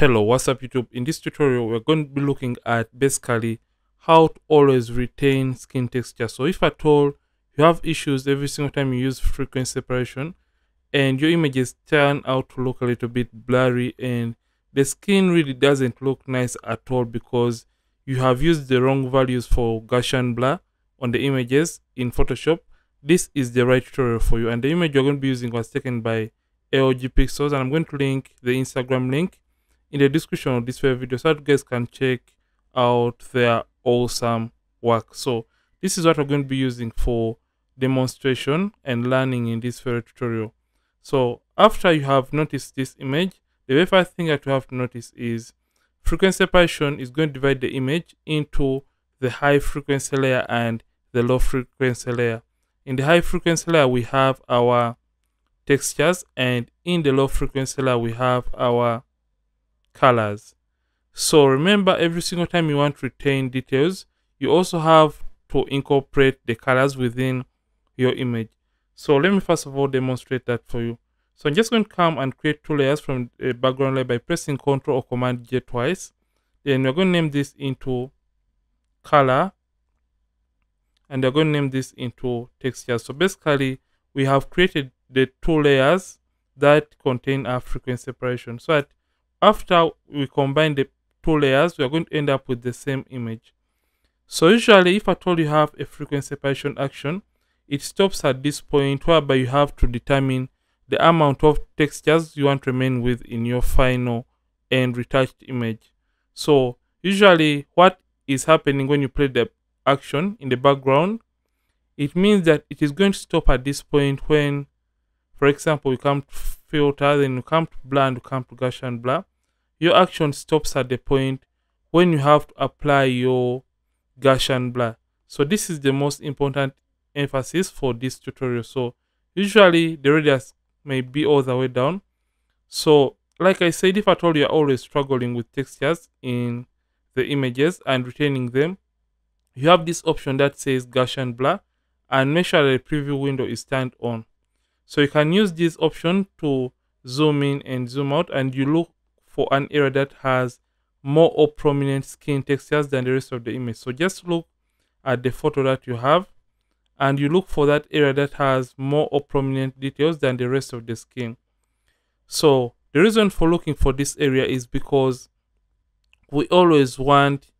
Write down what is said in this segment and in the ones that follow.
Hello, what's up YouTube? In this tutorial, we're going to be looking at basically how to always retain skin texture. So if at all you have issues every single time you use frequency separation and your images turn out to look a little bit blurry and the skin really doesn't look nice at all because you have used the wrong values for Gaussian blur on the images in Photoshop, this is the right tutorial for you. And the image you're going to be using was taken by AOG Pixels and I'm going to link the Instagram link in the description of this video so that guys can check out their awesome work. So this is what we're going to be using for demonstration and learning in this very tutorial. So after you have noticed this image, the very first thing that you have to notice is frequency separation is going to divide the image into the high frequency layer and the low frequency layer. In the high frequency layer, we have our textures and in the low frequency layer, we have our colors. So remember every single time you want to retain details, you also have to incorporate the colors within your image. So let me first of all demonstrate that for you. So I'm just going to come and create two layers from a background layer by pressing Ctrl or Command J twice. Then we're going to name this into color and we're going to name this into texture. So basically we have created the two layers that contain our frequency separation. So that after we combine the two layers, we are going to end up with the same image. So usually if at all you have a frequency separation action, it stops at this point whereby you have to determine the amount of textures you want to remain with in your final and retouched image. So usually what is happening when you play the action in the background, it means that it is going to stop at this point when, for example, you come to filter, then you come to blur, you come to Gaussian blur. Your action stops at the point when you have to apply your Gaussian blur. So this is the most important emphasis for this tutorial. So usually the radius may be all the way down. So like I said, if at all you're always struggling with textures in the images and retaining them, you have this option that says Gaussian blur and make sure the preview window is turned on. So you can use this option to zoom in and zoom out and you look for an area that has more or prominent skin textures than the rest of the image. So just look at the photo that you have and you look for that area that has more or prominent details than the rest of the skin. So the reason for looking for this area is because we always want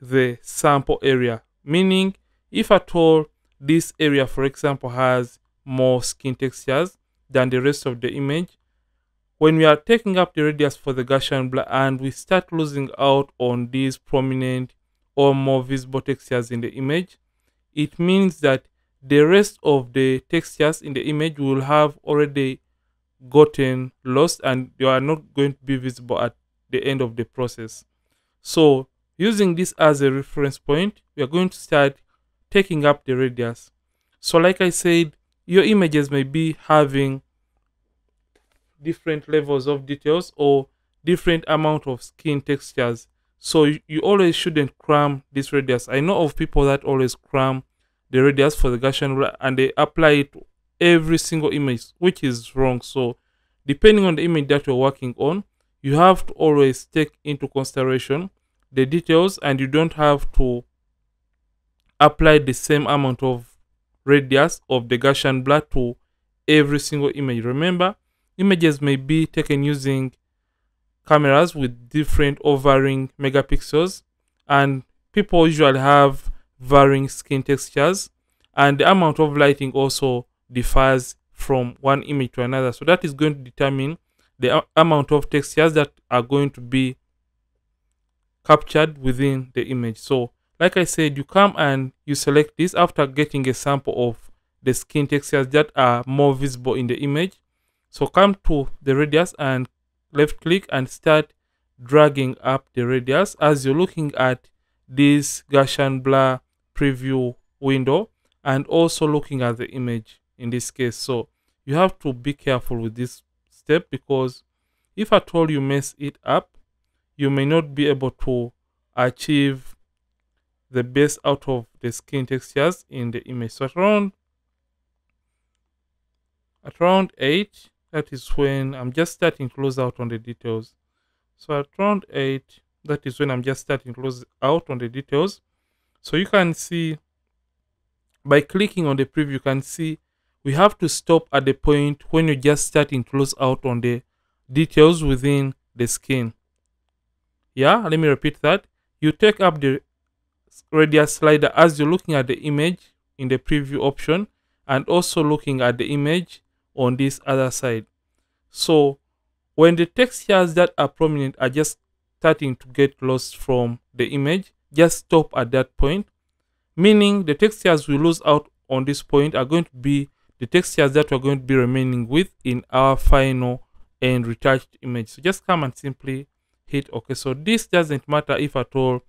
the sample area. Meaning, if at all this area, for example, has more skin textures than the rest of the image, when we are taking up the radius for the Gaussian blur and we start losing out on these prominent or more visible textures in the image, it means that the rest of the textures in the image will have already gotten lost and they are not going to be visible at the end of the process. So Using this as a reference point, we are going to start taking up the radius. So like I said, your images may be having different levels of details or different amount of skin textures. So you, you always shouldn't cram this radius. I know of people that always cram the radius for the Gaussian and they apply it to every single image, which is wrong. So depending on the image that you're working on, you have to always take into consideration the details and you don't have to apply the same amount of radius of the Gaussian blur to every single image. Remember, images may be taken using cameras with different or varying megapixels and people usually have varying skin textures and the amount of lighting also differs from one image to another. So that is going to determine the amount of textures that are going to be captured within the image. So like I said, you come and you select this after getting a sample of the skin textures that are more visible in the image. So come to the radius and left click and start dragging up the radius as you're looking at this Gaussian blur preview window and also looking at the image in this case. So you have to be careful with this step because if at all you mess it up, you may not be able to achieve the best out of the skin textures in the image. So around at around 8, that is when I'm just starting to close out on the details. So at round 8, that is when I'm just starting to close out on the details. So you can see by clicking on the preview, you can see we have to stop at the point when you're just starting to close out on the details within the skin. Yeah, let me repeat that. You take up the radius slider as you're looking at the image in the preview option and also looking at the image on this other side. So when the textures that are prominent are just starting to get lost from the image, just stop at that point. Meaning the textures we lose out on this point are going to be the textures that we're going to be remaining with in our final and retouched image. So just come and simply hit OK. So this doesn't matter if at all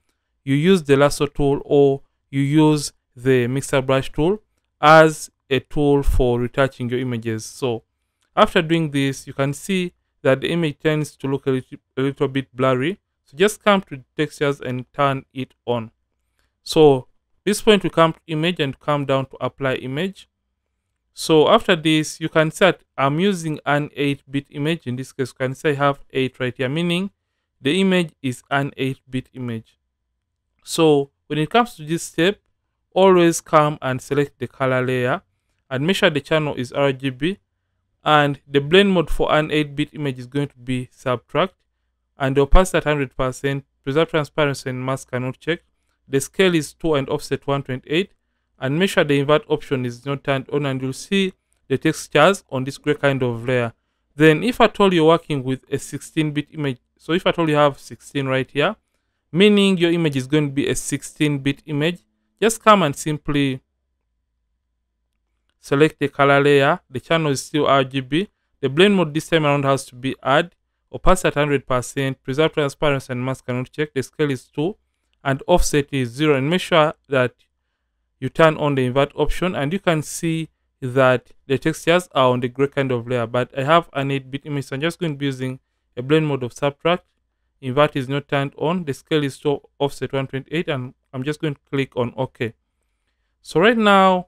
you use the lasso tool or you use the mixer brush tool as a tool for retouching your images. So after doing this, you can see that the image tends to look a little, a little bit blurry. So just come to textures and turn it on. So this point we come to image and come down to apply image. So after this, you can set I'm using an 8-bit image. In this case, you can say I have 8 right here, meaning the image is an 8-bit image. So when it comes to this step, always come and select the color layer and make sure the channel is RGB and the blend mode for an 8-bit image is going to be subtract and the opacity at 100%, preserve transparency and mask cannot check. The scale is 2 and offset 128 and make sure the invert option is not turned on and you'll see the textures on this gray kind of layer. Then if at all you're working with a 16-bit image, so if at all you have 16 right here, meaning your image is going to be a 16-bit image, just come and simply select the color layer. The channel is still RGB. The blend mode this time around has to be add. Opacity at 100%, preserve transparency and mask cannot check. The scale is 2 and offset is 0 and make sure that you turn on the invert option and you can see that the textures are on the gray kind of layer but I have an 8-bit image so I'm just going to be using a blend mode of subtract invert is not turned on the scale is still offset 128 and I'm just going to click on OK so right now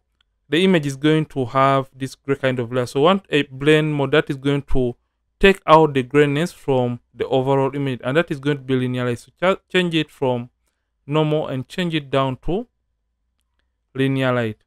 the image is going to have this gray kind of layer. So I want a blend mode that is going to take out the grayness from the overall image and that is going to be linear light. So ch change it from normal and change it down to linear light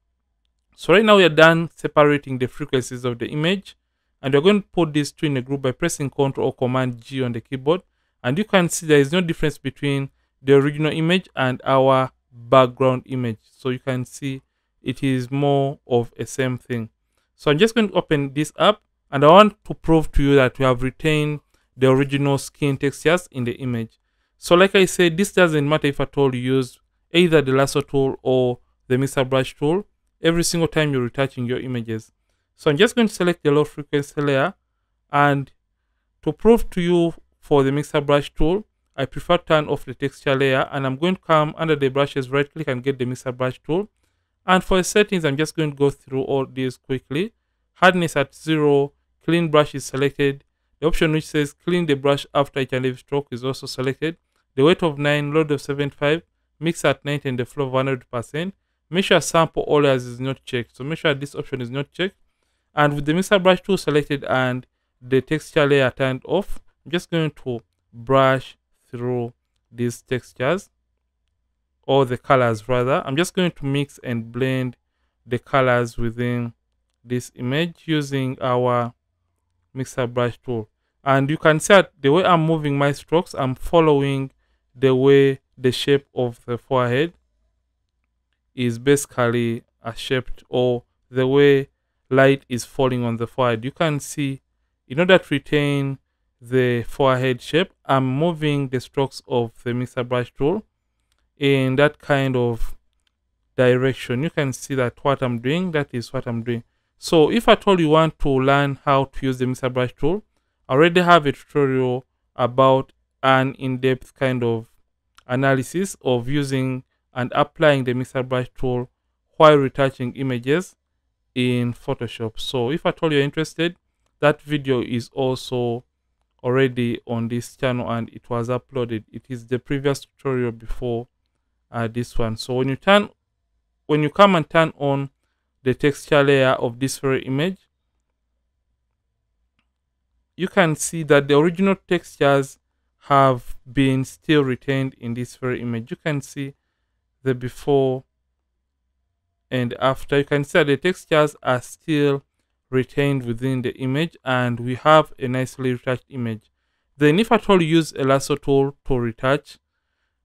so right now we are done separating the frequencies of the image and we're going to put these two in a group by pressing Ctrl or Command G on the keyboard. And you can see there is no difference between the original image and our background image. So you can see it is more of a same thing. So i'm just going to open this up and i want to prove to you that we have retained the original skin textures in the image. So like i said this doesn't matter if at all you use either the lasso tool or the mixer brush tool every single time you're retouching your images. So i'm just going to select the low frequency layer and to prove to you for the mixer brush tool, I prefer turn off the texture layer and I'm going to come under the brushes, right click and get the mixer brush tool. And for settings, I'm just going to go through all these quickly. Hardness at zero, clean brush is selected. The option which says clean the brush after each and every stroke is also selected. The weight of 9, load of 75, mix at 90 and the flow of 100%. Make sure sample all layers is not checked. So make sure this option is not checked. And with the mixer brush tool selected and the texture layer turned off, I'm just going to brush through these textures or the colors rather. I'm just going to mix and blend the colors within this image using our mixer brush tool. And you can see that the way I'm moving my strokes, I'm following the way the shape of the forehead is basically a shaped or the way light is falling on the forehead. You can see in order to retain the forehead shape, I'm moving the strokes of the mixer brush tool in that kind of direction. You can see that what I'm doing, that is what I'm doing. So if at all you want to learn how to use the mixer brush tool, I already have a tutorial about an in-depth kind of analysis of using and applying the mixer brush tool while retouching images in Photoshop. So if at all you're interested, that video is also already on this channel and it was uploaded it is the previous tutorial before uh, this one so when you turn when you come and turn on the texture layer of this very image you can see that the original textures have been still retained in this very image. You can see the before and after. You can see the textures are still retained within the image and we have a nicely retouched image. Then if at all you use a lasso tool to retouch,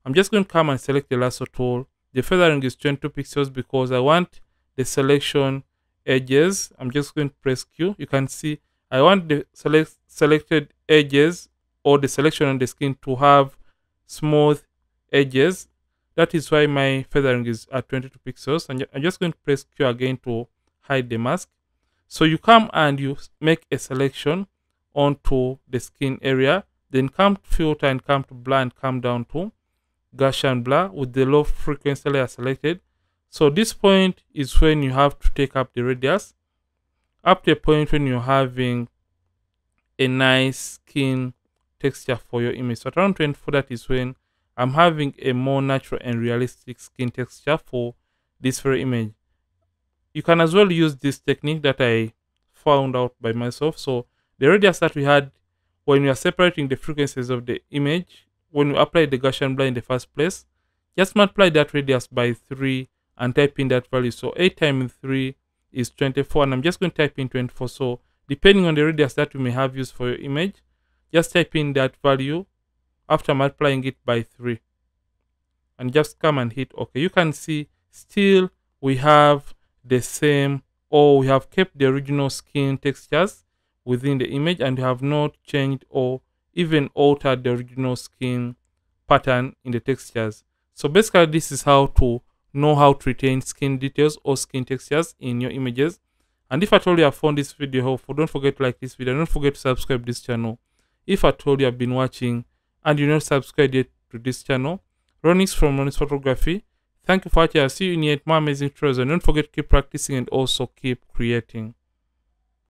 I'm just going to come and select the lasso tool. The feathering is 22 pixels because I want the selection edges. I'm just going to press Q. You can see I want the select selected edges or the selection on the skin to have smooth edges. That is why my feathering is at 22 pixels. And I'm just going to press Q again to hide the mask. So you come and you make a selection onto the skin area, then come to filter and come to blur and come down to Gaussian blur with the low frequency layer selected. So this point is when you have to take up the radius. Up to a point when you're having a nice skin texture for your image. So at around 24, that is when I'm having a more natural and realistic skin texture for this very image. You can as well use this technique that I found out by myself. So the radius that we had when we are separating the frequencies of the image, when we apply the Gaussian blur in the first place, just multiply that radius by 3 and type in that value. So 8 times 3 is 24 and I'm just going to type in 24. So depending on the radius that you may have used for your image, just type in that value after multiplying it by 3 and just come and hit OK. You can see still we have the same or we have kept the original skin textures within the image and we have not changed or even altered the original skin pattern in the textures. So basically this is how to know how to retain skin details or skin textures in your images. And if at all you have found this video helpful, don't forget to like this video. Don't forget to subscribe to this channel. If at all you have been watching and you're not subscribed yet to this channel, Ronnix from Ronnix Photography. Thank you for watching. I'll see you in yet more amazing tutorials. And don't forget to keep practicing and also keep creating.